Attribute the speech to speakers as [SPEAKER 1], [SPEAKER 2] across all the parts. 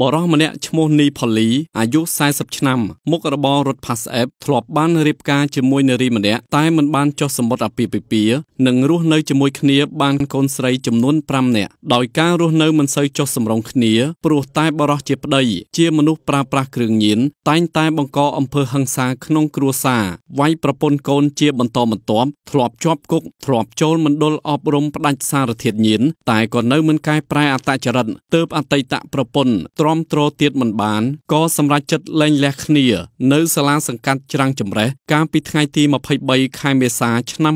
[SPEAKER 1] បរិសម្នាក់ឈ្មោះនីផូលីអាយុ40ឆ្នាំមុខរបររត់ Pass App ធ្លាប់បានរៀបការជាមួយនារីម្នាក់តែមិនបានចុះសម្បត្តិអាពាហ៍ពិពាហ៍និងរស់នៅជាមួយគ្នាបានកូនស្រីចំនួន5នាក់ដោយការរស់នៅមិនសូវចុះសម្រុងគ្នាព្រោះតែបរិសជាប្តីជាមនុស្សប្រើប្រាស់គ្រឿងញៀនតែងតែបង្កអំពើហិង្សាក្នុងគ្រួសារវាយប្រពន្ធកូនជាបន្តបន្ទាប់ធ្លាប់ជាប់គុកធ្លាប់ចូលមណ្ឌលអប់រំផ្ដាច់សារធាតុញៀនតែក៏នៅមិនកែប្រែអត្តចរិតទើបអតីតប្រពន្ធទ្រាំទ្រទៀតមិនបានក៏សម្រេចចិត្តលែងលះគ្នា នៅសាលាសង្កាត់ច្រាំងចម្រេះកាលពីថ្ងៃទី23ខែមេសាឆ្នាំ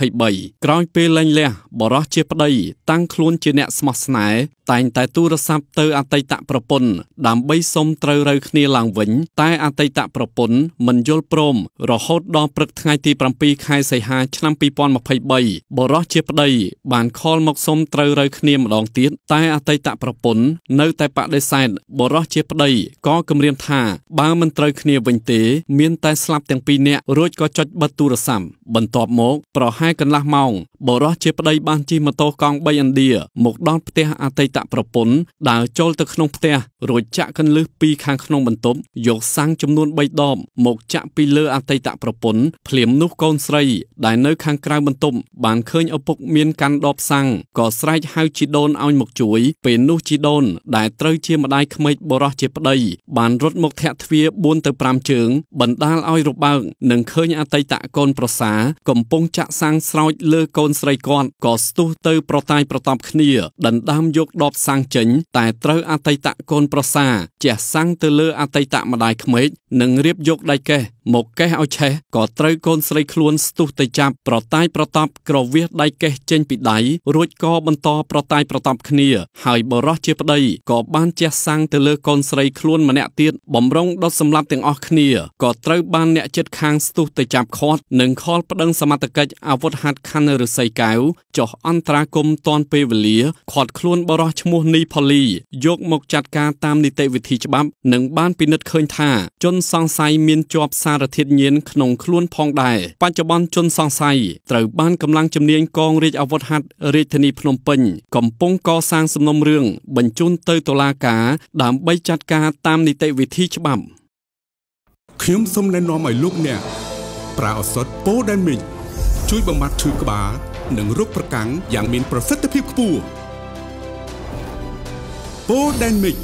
[SPEAKER 1] 2023ក្រោយពេលលែងលះបរោះជាប្តីតាំងខ្លួនជាអ្នកស្មោះស្នេហ៍តែងតែទូរស័ព្ទទៅអតីតប្រពន្ធដើម្បីសុំត្រូវរូវគ្នាឡើងវិញ តែអតីតប្រពន្ធមិនយល់ព្រម រហូតដល់ព្រឹកថ្ងៃទី7ខែសីហាឆ្នាំ2023បរោះជាប្តីបានខលមកសុំត្រូវរូវគ្នាម្ដងទៀតតែអតីតប្រពន្ធនៅតែបដិសេធបរោះជាប្តីក៏គម្រាមថា បើមិនត្រូវគ្នាវិញទេ មានតែស្លាប់ទាំងពីរនាក់រួចក៏ចុចបិទទូរស័ព្ទបន្ទាប់មក ប្រហែលកន្លះម៉ោងបរោះជាប្តីបានជិះម៉ូតូកង់3ឥណ្ឌាមកដល់ផ្ទះអតីតប្រពន្ធដើរចូលទៅក្នុងផ្ទះរួចចាក់កន្លឹះពីខាងក្នុងបន្ទប់យកសាំងចំនួន3ដបមកចាក់ពីលើអតីតប្រពន្ធភ្លាមនោះកូនស្រី ដែលនៅខាងក្រៅបន្ទប់បានឃើញឪពុកមានកាន់ដបសាំងក៏ស្រែកហៅជីដូនឲ្យមកជួយពេលនោះជីដូនដែលត្រូវជាម្ដាយក្មេកបរោះជាប្តីបានរត់មកធាក់ទ្វារ4ទៅ5ជើងបណ្ដាលឲ្យរបើកនិងឃើញអតីតកូនប្រសាកំពុងចាក់សាំងស្រោចលើកូនស្រីគាត់ក៏ស្ទុះទៅប្រតាយប្រតប់គ្នាដណ្ដើមយកដបសាំងចេញ តែត្រូវអតីតកូនប្រសាជះសាំងទៅលើអតីតម្ដាយក្មេកនិងរៀបយកដៃកេះមកកេះឲ្យឆេះក៏ត្រូវកូនស្រីខ្លួនស្ទុះទៅចាប់ប្រតាយប្រតប់ក្រវៀសដៃកេះចេញពីដៃរួចក៏បន្តប្រតាយប្រតប់គ្នា ហើយបរោះជាប្តីក៏បានជះសាំងទៅលើកូនស្រីខ្លួនម្នាក់ទៀតបំរុងដុតសម្លាប់ទាំងអស់គ្នាក៏ត្រូវបានអ្នកចិត្តខាងស្ទុះទៅចាប់ឃាត់និងខលប្តឹងសមត្ថកិច្ចអាវុធហត្ថខណ្ឌឫស្សីកែវចុះអន្តរាគមតាន់ពេលវេលាខាត់ខ្លួនបរោះឈ្មោះនីផូលីយកមកចាត់ការតាមនីតិវិធីច្បាប់និងបានពិនិត្យឃើញថាជនសង្ស័យមានជាប់សារធាតុញៀនក្នុងខ្លួនផងដែរបច្ចុប្បន្នជនសង្ស័យត្រូវបានកម្លាំងជំនាញកងរាជអាវុធហត្ថរាជធានីភ្នំពេញកំពុងកសាងសំណុំរឿងបញ្ជូនទៅតុលាការដើម្បីចាត់ការតាមនីតិវិធីច្បាប់
[SPEAKER 2] ខ្ញុំសូមណែនាំឲ្យលោកអ្នកប្រើឱសថប៉ូដែនមីក ជួយបំបត្តិឈឺក្បាលនិងរោគប្រកាំងយ៉ាងមានប្រសិទ្ធភាពខ្ពស់ប៉ូដែនមីក